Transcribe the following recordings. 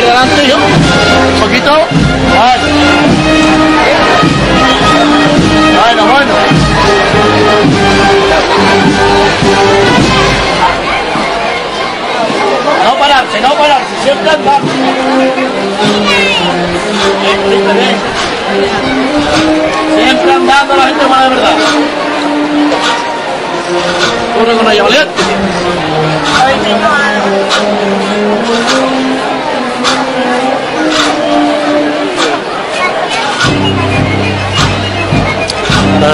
izquierda adelante, yo. Un poquito. Bueno, bueno. No pararse, no pararse, siempre andar. Siempre andando la gente más de verdad. Corre con ella, ¿vale?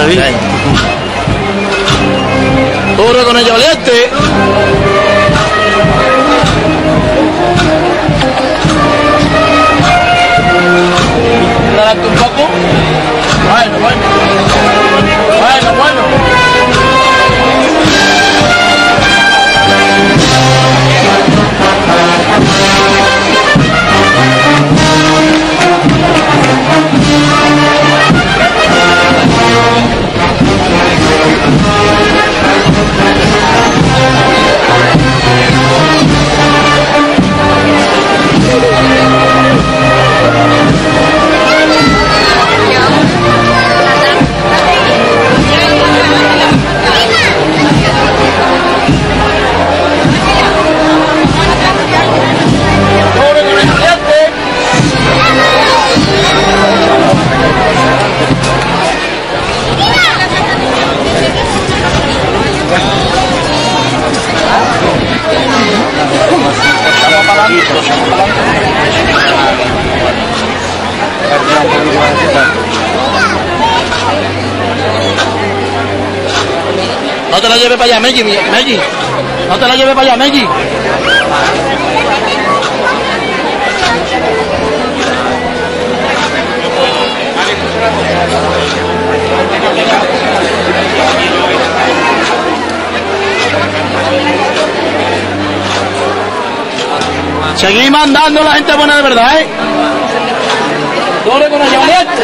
David. Corre con ella, valiente. Un poco. Bueno, bueno. Bueno, bueno. No te la lleves para allá, Meggi, mi- Meggi. No te la lleves para allá, Meggi. Seguimos andando la gente buena de verdad, ¿eh? Corre con ella, valiente.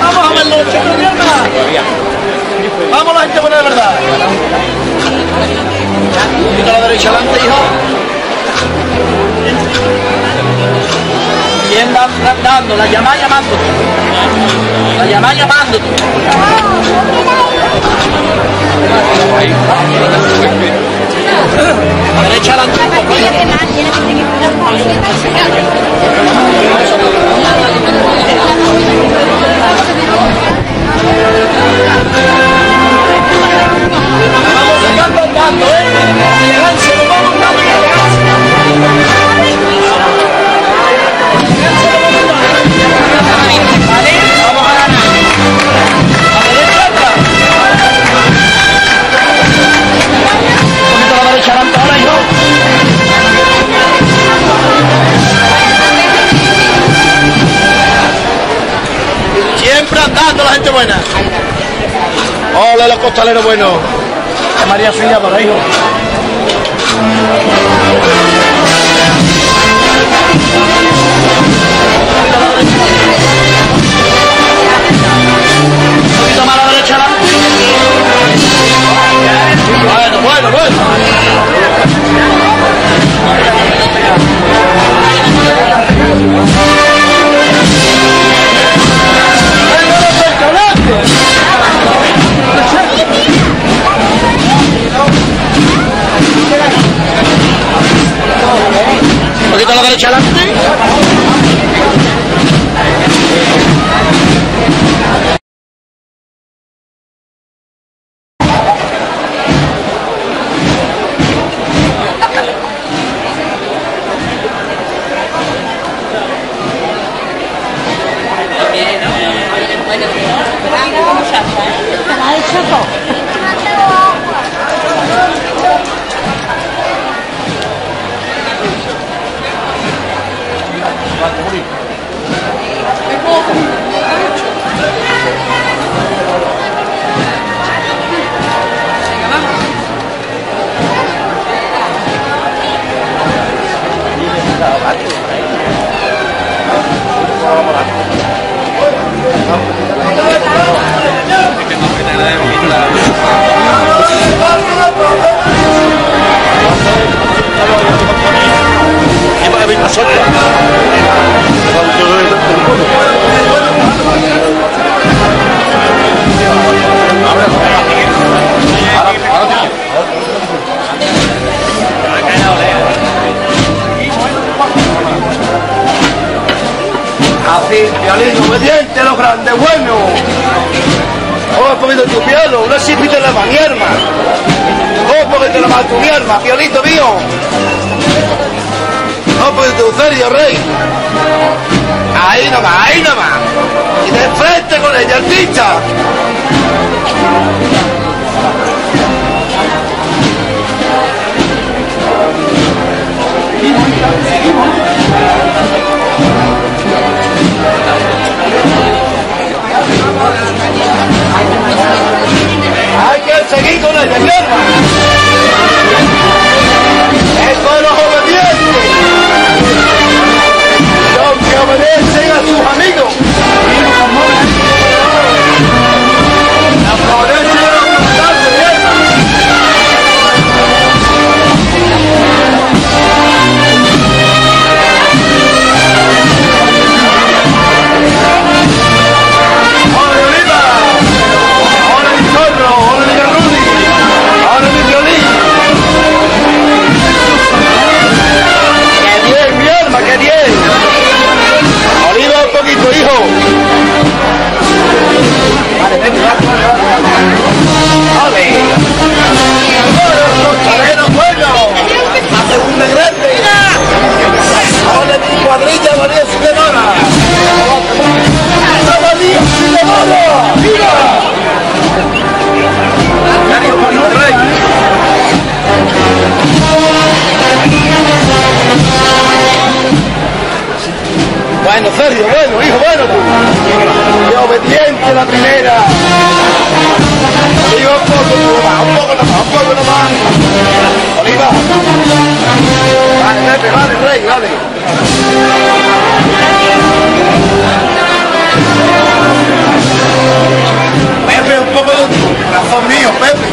Vamos a verlo, chicos, mierda. Vamos la gente buena de verdad. Un poquito a la derecha adelante, hijo. ¿Quién va dando? La llama llamando. La llama llamando. A la La gente buena. Hola los costaleros buenos. María por ahí, hijo. 小便宜再来吃口 Piano, no existe la mi arma. Oh, porque te la mata tu mi arma, violito mío. Oh, porque tu serio, rey. Ahí nomás, ahí nomás. Y de frente con ella, artista. Que seguir con el. Es Bueno, Sergio, bueno, hijo, bueno tú. Qué obediente la primera. Oliva, un poco un poco nomás, un poco nomás. Oliva. Vale, vale, vale, rey, vale. Pepe, un poco de tu corazón mío, Pepe.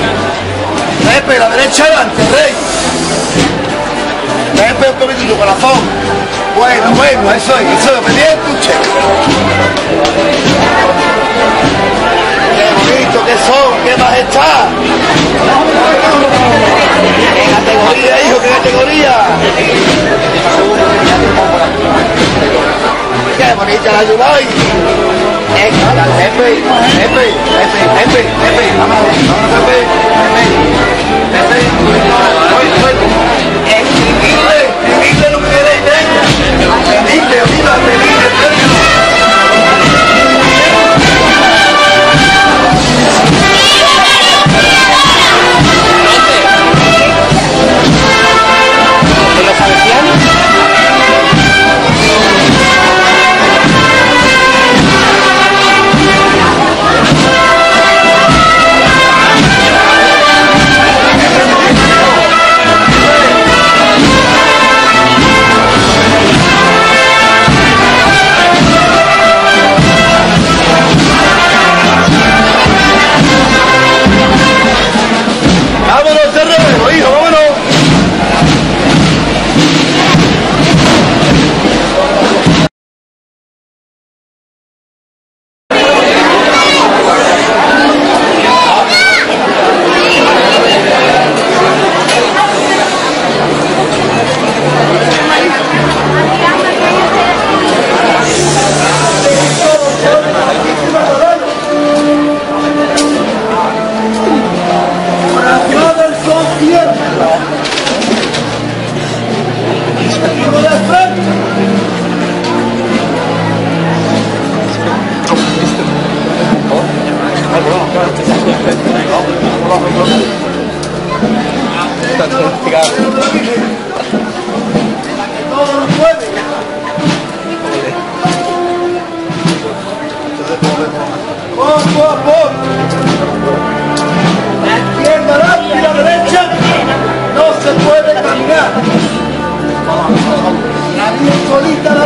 Pepe, la derecha adelante, rey. Pepe, un poquito tu corazón. Bueno, bueno, eso es, eso es obediente, un cheque. Qué bonito que son, qué majestad. Qué categoría, hijo, qué categoría. Qué bonita la. Éxita, Pepe, Pepe, Pepe, Pepe, Pepe, vamos, vamos, Pepe, Pepe, Pepe. Exigirle, Felipe, viva Felipe, solita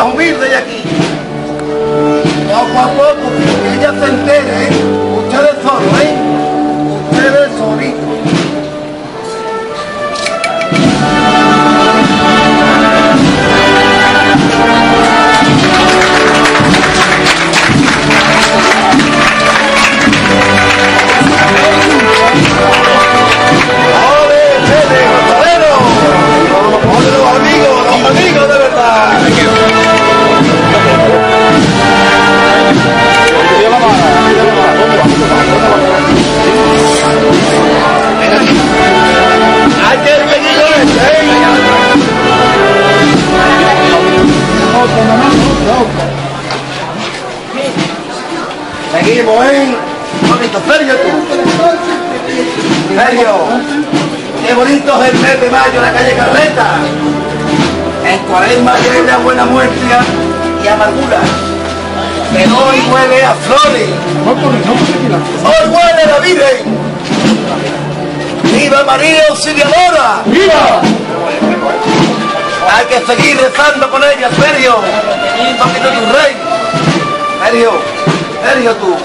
Sencilla y más humilde hay aquí. Poco a poco, que ella se entere, ¿eh? El mes de mayo en la calle Carleta. En cuaresma tiene una buena muerte y amargura. Que hoy huele a flores. Hoy huele a la Virgen. ¡Viva María Auxiliadora! ¡Viva! Hay que seguir rezando con ella, Sergio. Porque tú un rey. Sergio, Sergio tú.